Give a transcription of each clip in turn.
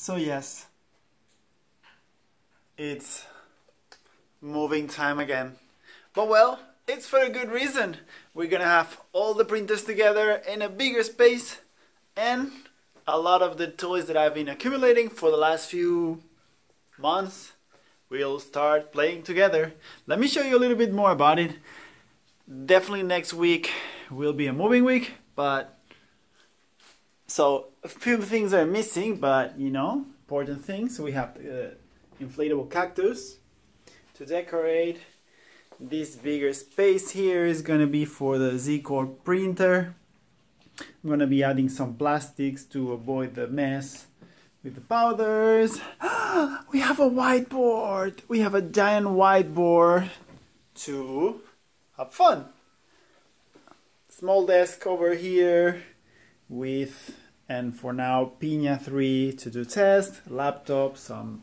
So yes, it's moving time again. But well, it's for a good reason. We're gonna have all the printers together in a bigger space and a lot of the toys that I've been accumulating for the last few months will start playing together. Let me show you a little bit more about it. Definitely next week will be a moving week, but so a few things are missing, but you know, important things. We have the uh, inflatable cactus to decorate. This bigger space here is gonna be for the Z-Corp printer. I'm gonna be adding some plastics to avoid the mess with the powders. we have a whiteboard. We have a giant whiteboard to have fun. Small desk over here with and for now Pinya 3 to do test, laptop, some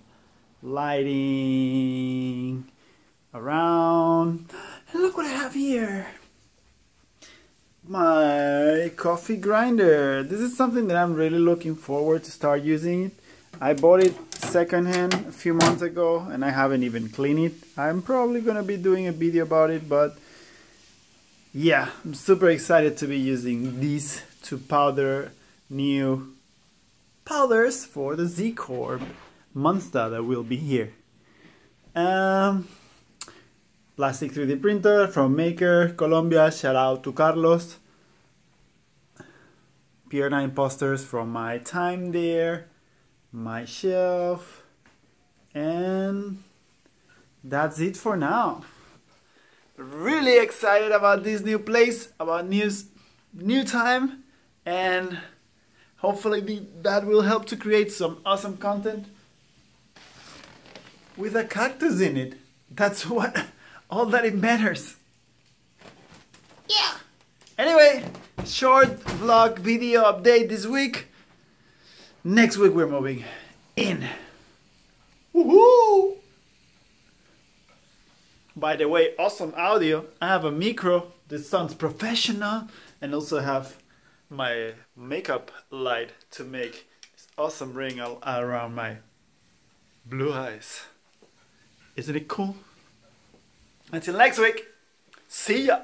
lighting around. And look what I have here. My coffee grinder. This is something that I'm really looking forward to start using. It. I bought it secondhand a few months ago and I haven't even cleaned it. I'm probably gonna be doing a video about it, but yeah, I'm super excited to be using these to powder new powders for the Z-Corp Monster that will be here. Um, plastic 3D printer from Maker, Colombia. Shout out to Carlos. Pier 9 posters from my time there. My shelf. And that's it for now really excited about this new place, about new, new time, and hopefully that will help to create some awesome content with a cactus in it. That's what, all that it matters. Yeah. Anyway, short vlog video update this week. Next week we're moving in. Woohoo! By the way, awesome audio. I have a micro that sounds professional and also have my makeup light to make this awesome ring around my blue eyes. Isn't it cool? Until next week, see ya!